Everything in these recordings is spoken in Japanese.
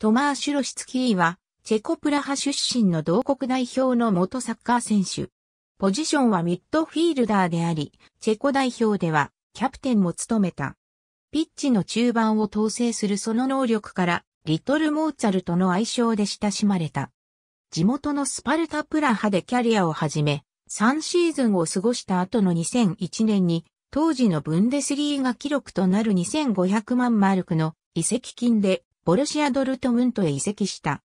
トマーシュロシツキーは、チェコプラハ出身の同国代表の元サッカー選手。ポジションはミッドフィールダーであり、チェコ代表ではキャプテンも務めた。ピッチの中盤を統制するその能力から、リトル・モーツァルトの愛称で親しまれた。地元のスパルタ・プラハでキャリアを始め、3シーズンを過ごした後の2001年に、当時のブンデスリーガ記録となる2500万マルクの移籍金でボルシア・ドルトムントへ移籍した。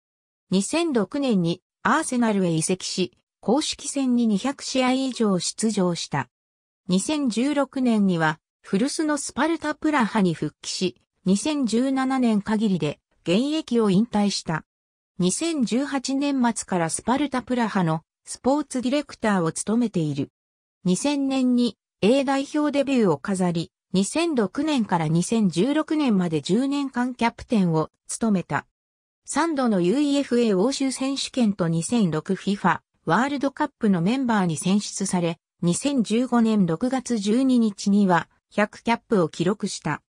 2006年にアーセナルへ移籍し、公式戦に200試合以上出場した。2016年には古巣のスパルタ・プラハに復帰し、2017年限りで現役を引退した。2018年末からスパルタ・プラハのスポーツディレクターを務めている。2000年に A 代表デビューを飾り、2006年から2016年まで10年間キャプテンを務めた。3度の UEFA 欧州選手権と 2006FIFA ワールドカップのメンバーに選出され、2015年6月12日には100キャップを記録した。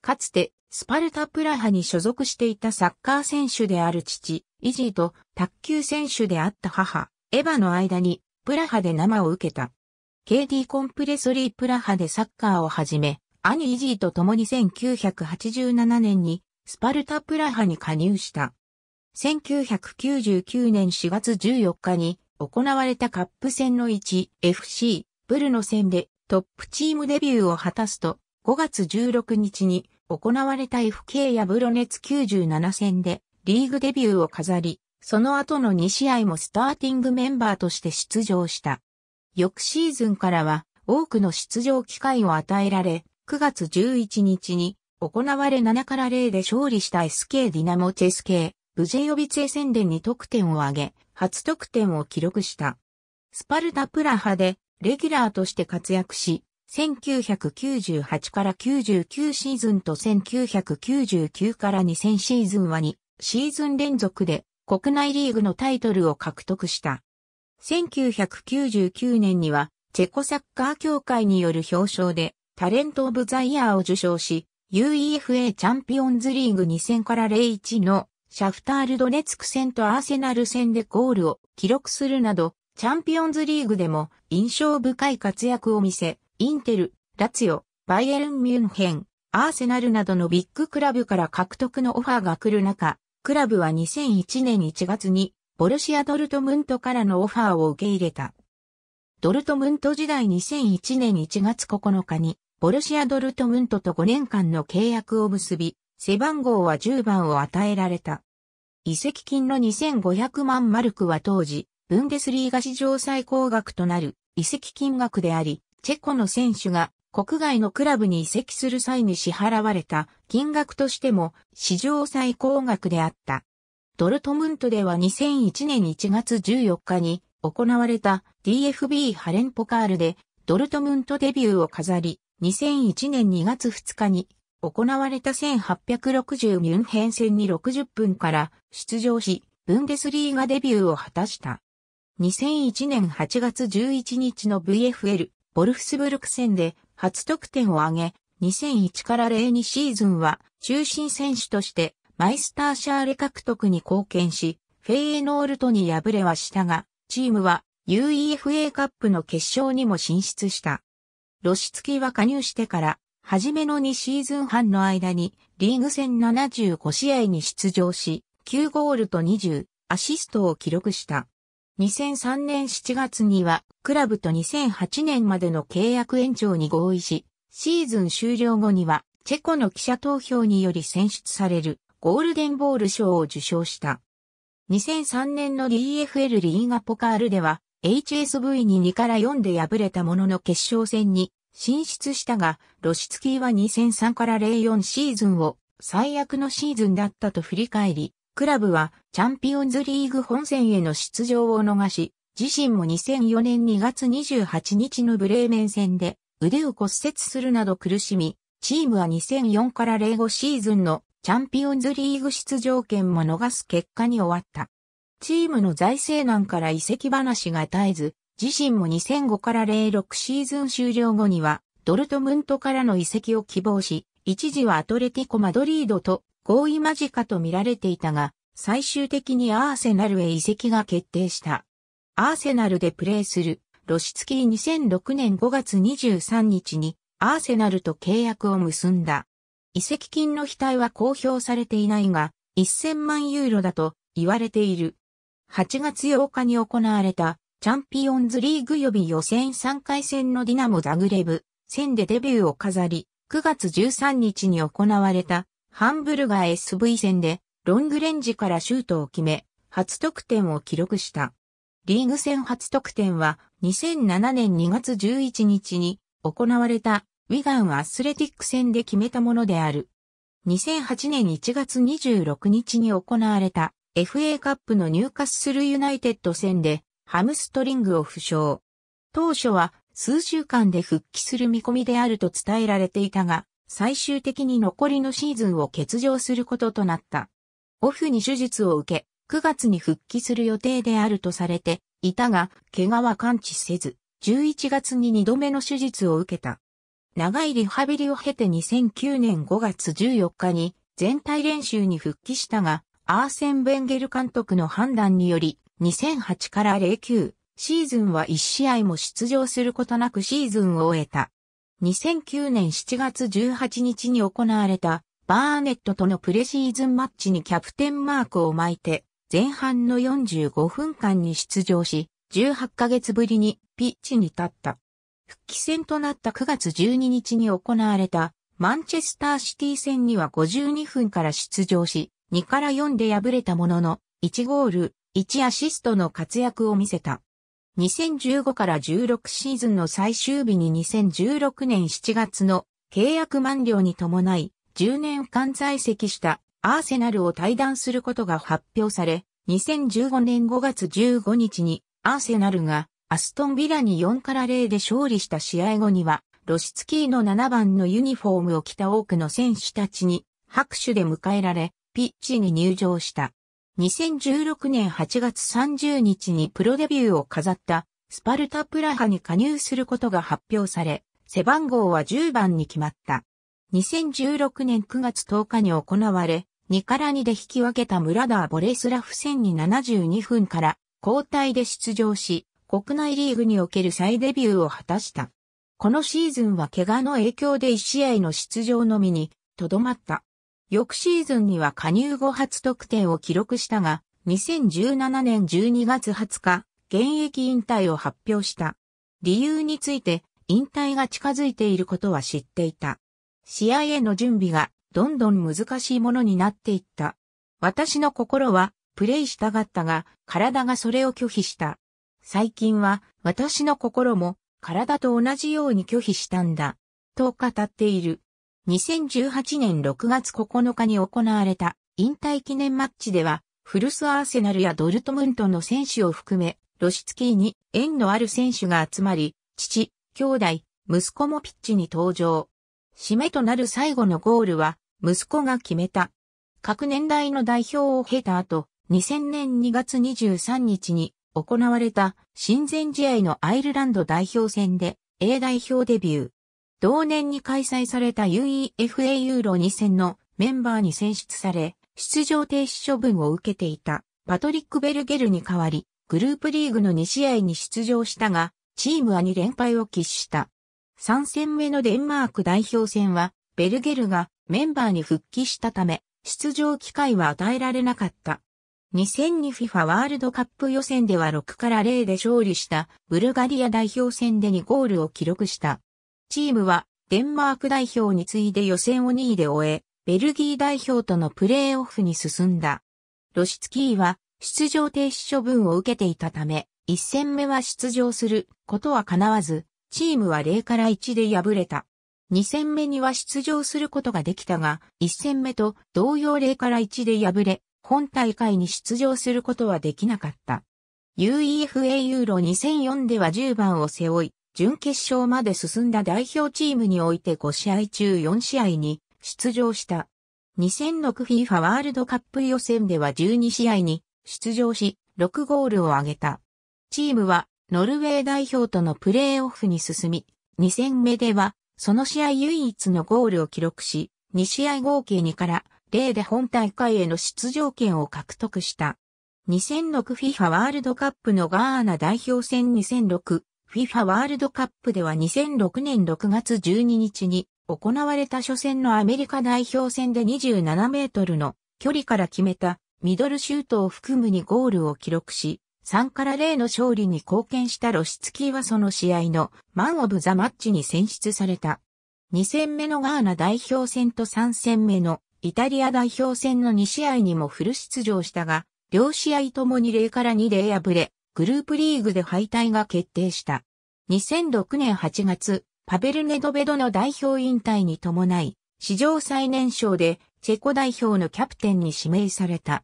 かつてスパルタプラハに所属していたサッカー選手である父、イジーと卓球選手であった母、エヴァの間にプラハで生を受けた。KD コンプレソリープラハでサッカーを始め、兄イジーと共に1987年にスパルタプラハに加入した。1999年4月14日に行われたカップ戦の 1FC ブルノ戦でトップチームデビューを果たすと5月16日に行われた FK やブロネツ97戦でリーグデビューを飾り、その後の2試合もスターティングメンバーとして出場した。翌シーズンからは多くの出場機会を与えられ、9月11日に行われ7から0で勝利した SK ディナモチェス系、ブジェヨビツェ宣伝に得点を挙げ、初得点を記録した。スパルタプラハでレギュラーとして活躍し、1998から99シーズンと1999から2000シーズンは2シーズン連続で国内リーグのタイトルを獲得した。1999年には、チェコサッカー協会による表彰で、タレント・オブ・ザ・イヤーを受賞し、UEFA チャンピオンズリーグ2戦から01のシャフタール・ドネツク戦とアーセナル戦でゴールを記録するなど、チャンピオンズリーグでも印象深い活躍を見せ、インテル、ラツィオ、バイエルン・ミュンヘン、アーセナルなどのビッグクラブから獲得のオファーが来る中、クラブは2001年1月にボルシア・ドルトムントからのオファーを受け入れた。ドルトムント時代2001年1月9日に、ボルシア・ドルトムントと5年間の契約を結び、背番号は10番を与えられた。移籍金の2500万マルクは当時、ブンデスリーガ史上最高額となる移籍金額であり、チェコの選手が国外のクラブに移籍する際に支払われた金額としても史上最高額であった。ドルトムントでは2001年1月14日に行われた DFB ハレンポカールでドルトムントデビューを飾り、2001年2月2日に行われた1860ミュンヘン戦に60分から出場し、ブンデスリーガデビューを果たした。2001年8月11日の VFL ボルフスブルク戦で初得点を挙げ、2001から02シーズンは中心選手としてマイスターシャーレ獲得に貢献し、フェイエノールトに敗れはしたが、チームは UEFA カップの決勝にも進出した。ロシツキは加入してから、初めの2シーズン半の間に、リーグ戦75試合に出場し、9ゴールと20アシストを記録した。2003年7月には、クラブと2008年までの契約延長に合意し、シーズン終了後には、チェコの記者投票により選出されるゴールデンボール賞を受賞した。2003年の DFL リーガポカールでは HSV に2から4で敗れたものの決勝戦に進出したが、ロシツキーは2003から04シーズンを最悪のシーズンだったと振り返り、クラブはチャンピオンズリーグ本戦への出場を逃し、自身も2004年2月28日のブレーメン戦で腕を骨折するなど苦しみ、チームは2004から05シーズンのチャンピオンズリーグ出場権も逃す結果に終わった。チームの財政難から移籍話が絶えず、自身も2005から06シーズン終了後には、ドルトムントからの移籍を希望し、一時はアトレティコ・マドリードと合意間近と見られていたが、最終的にアーセナルへ移籍が決定した。アーセナルでプレーする、ロシツキー2006年5月23日に、アーセナルと契約を結んだ。移籍金の額は公表されていないが、1000万ユーロだと言われている。8月8日に行われたチャンピオンズリーグ予備予選3回戦のディナモザグレブ戦でデビューを飾り、9月13日に行われたハンブルガー SV 戦でロングレンジからシュートを決め、初得点を記録した。リーグ戦初得点は2007年2月11日に行われたウィガンアスレティック戦で決めたものである。2008年1月26日に行われた FA カップのニューカッスルユナイテッド戦でハムストリングを負傷。当初は数週間で復帰する見込みであると伝えられていたが、最終的に残りのシーズンを欠場することとなった。オフに手術を受け、9月に復帰する予定であるとされていたが、怪我は完治せず、11月に2度目の手術を受けた。長いリハビリを経て2009年5月14日に全体練習に復帰したが、アーセン・ベンゲル監督の判断により、2008から09シーズンは1試合も出場することなくシーズンを終えた。2009年7月18日に行われたバーネットとのプレシーズンマッチにキャプテンマークを巻いて、前半の45分間に出場し、18ヶ月ぶりにピッチに立った。復帰戦となった9月12日に行われたマンチェスターシティ戦には52分から出場し、2から4で敗れたものの、1ゴール、1アシストの活躍を見せた。2015から16シーズンの最終日に2016年7月の契約満了に伴い、10年間在籍したアーセナルを退団することが発表され、2015年5月15日にアーセナルがアストンビラに4から0で勝利した試合後には、ロシツキーの7番のユニフォームを着た多くの選手たちに拍手で迎えられ、ピッチに入場した。2016年8月30日にプロデビューを飾ったスパルタプラハに加入することが発表され、背番号は10番に決まった。2016年9月10日に行われ、2から2で引き分けたムラダー・ボレスラフ戦に72分から交代で出場し、国内リーグにおける再デビューを果たした。このシーズンは怪我の影響で1試合の出場のみにとどまった。翌シーズンには加入後初得点を記録したが、2017年12月20日、現役引退を発表した。理由について、引退が近づいていることは知っていた。試合への準備がどんどん難しいものになっていった。私の心はプレイしたがったが、体がそれを拒否した。最近は私の心も体と同じように拒否したんだ。と語っている。2018年6月9日に行われた引退記念マッチでは、フルスアーセナルやドルトムントの選手を含め、ロシツキーに縁のある選手が集まり、父、兄弟、息子もピッチに登場。締めとなる最後のゴールは、息子が決めた。各年代の代表を経た後、2000年2月23日に行われた親善試合のアイルランド代表戦で A 代表デビュー。同年に開催された UEFA ユーロ2戦のメンバーに選出され、出場停止処分を受けていたパトリック・ベルゲルに代わり、グループリーグの2試合に出場したが、チームは2連敗を喫した。3戦目のデンマーク代表戦は、ベルゲルがメンバーに復帰したため、出場機会は与えられなかった。2002 FIFA ワールドカップ予選では6から0で勝利したブルガリア代表戦で2ゴールを記録した。チームはデンマーク代表に次いで予選を2位で終え、ベルギー代表とのプレーオフに進んだ。ロシツキーは出場停止処分を受けていたため、1戦目は出場することは叶わず、チームは0から1で敗れた。2戦目には出場することができたが、1戦目と同様0から1で敗れ、本大会に出場することはできなかった。UEFA ユーロ2004では10番を背負い、準決勝まで進んだ代表チームにおいて5試合中4試合に出場した。2006 FIFA ワールドカップ予選では12試合に出場し、6ゴールを挙げた。チームはノルウェー代表とのプレーオフに進み、2戦目ではその試合唯一のゴールを記録し、2試合合計2から0で本大会への出場権を獲得した。2006FIFA ワールドカップのガーナ代表戦 2006FIFA ワールドカップでは2006年6月12日に行われた初戦のアメリカ代表戦で27メートルの距離から決めたミドルシュートを含むにゴールを記録し、3から0の勝利に貢献したロシツキーはその試合のマンオブザマッチに選出された。2戦目のガーナ代表戦と3戦目のイタリア代表戦の2試合にもフル出場したが、両試合ともに0から2で敗れ、グループリーグで敗退が決定した。2006年8月、パベルネドベドの代表引退に伴い、史上最年少でチェコ代表のキャプテンに指名された。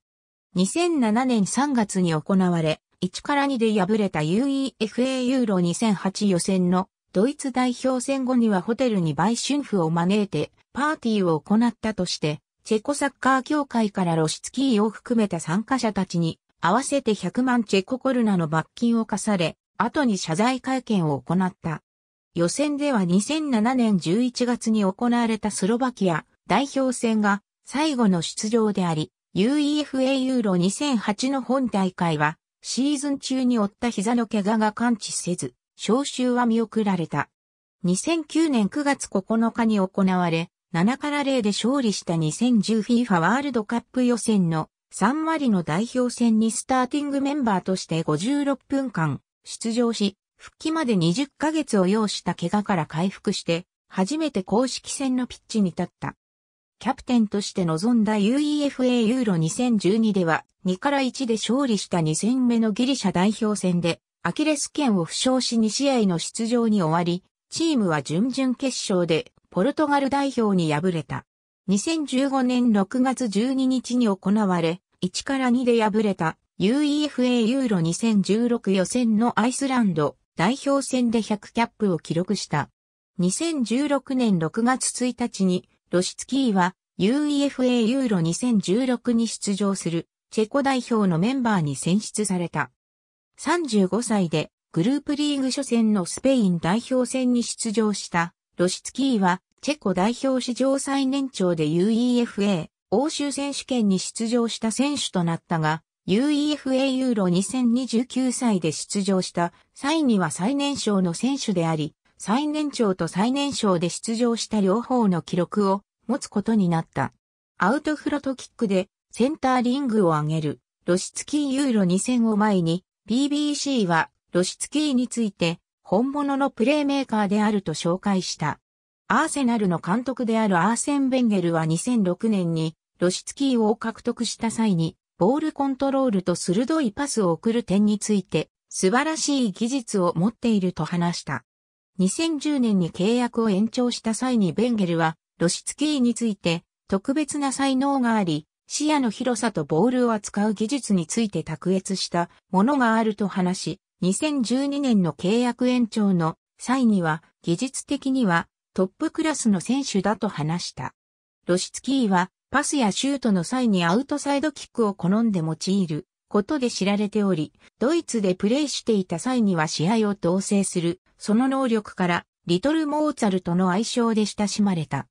2007年3月に行われ、1から2で敗れた UEFA ユーロ2008予選のドイツ代表戦後にはホテルに売春婦を招いてパーティーを行ったとして、チェコサッカー協会からロシツキーを含めた参加者たちに合わせて100万チェココルナの罰金を課され、後に謝罪会見を行った。予選では2007年11月に行われたスロバキア代表戦が最後の出場であり、UEFA ユーロ2008の本大会は、シーズン中に負った膝の怪我が完治せず、招集は見送られた。2009年9月9日に行われ、7から0で勝利した 2010FIFA ワールドカップ予選の3割の代表戦にスターティングメンバーとして56分間出場し、復帰まで20ヶ月を要した怪我から回復して、初めて公式戦のピッチに立った。キャプテンとして臨んだ UEFA ユーロ2012では2から1で勝利した2戦目のギリシャ代表戦でアキレス腱を負傷し2試合の出場に終わり、チームは準々決勝でポルトガル代表に敗れた。2015年6月12日に行われ、1から2で敗れた UEFA ユーロ2016予選のアイスランド代表戦で100キャップを記録した。2016年6月1日にロシツキーは UEFA ユーロ2016に出場するチェコ代表のメンバーに選出された。35歳でグループリーグ初戦のスペイン代表戦に出場したロシツキーはチェコ代表史上最年長で UEFA 欧州選手権に出場した選手となったが、UEFA ユーロ2029歳で出場した際には最年少の選手であり、最年長と最年少で出場した両方の記録を持つことになった。アウトフロトキックでセンターリングを上げるロシツキーユーロ2000を前に BBC はロシツキーについて本物のプレーメーカーであると紹介した。アーセナルの監督であるアーセン・ベンゲルは2006年にロシツキーを獲得した際にボールコントロールと鋭いパスを送る点について素晴らしい技術を持っていると話した。2010年に契約を延長した際にベンゲルは、ロシツキーについて特別な才能があり、視野の広さとボールを扱う技術について卓越したものがあると話し、2012年の契約延長の際には技術的にはトップクラスの選手だと話した。ロシツキーはパスやシュートの際にアウトサイドキックを好んで用いることで知られており、ドイツでプレーしていた際には試合を統制する、その能力から、リトル・モーツァルトの愛称で親しまれた。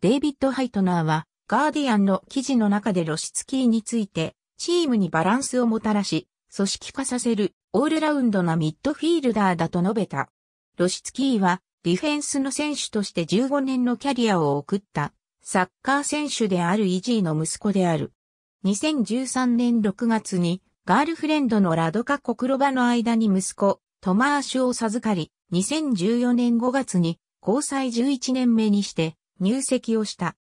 デイビッド・ハイトナーは、ガーディアンの記事の中でロシツキーについて、チームにバランスをもたらし、組織化させる、オールラウンドなミッドフィールダーだと述べた。ロシツキーは、ディフェンスの選手として15年のキャリアを送った、サッカー選手であるイジーの息子である。2013年6月にガールフレンドのラドカ・コクロバの間に息子、トマーシュを授かり、2014年5月に交際11年目にして入籍をした。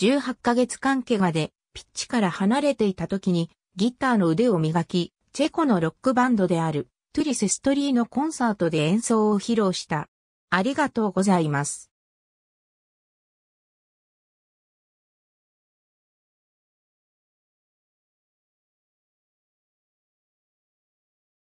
18ヶ月間怪我でピッチから離れていた時にギターの腕を磨き、チェコのロックバンドであるトゥリスストリーのコンサートで演奏を披露した。ありがとうございます。